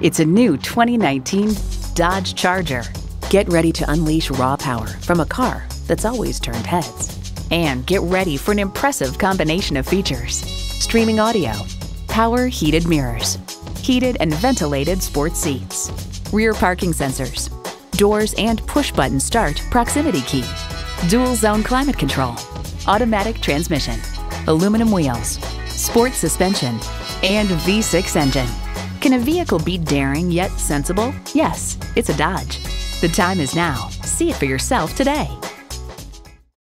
It's a new 2019 Dodge Charger. Get ready to unleash raw power from a car that's always turned heads. And get ready for an impressive combination of features streaming audio, power heated mirrors, heated and ventilated sports seats, rear parking sensors, doors and push button start proximity key, dual zone climate control, automatic transmission, aluminum wheels, sport suspension, and V6 engine. Can a vehicle be daring yet sensible? Yes, it's a Dodge. The time is now. See it for yourself today.